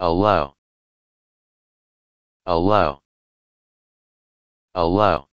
allow allow allow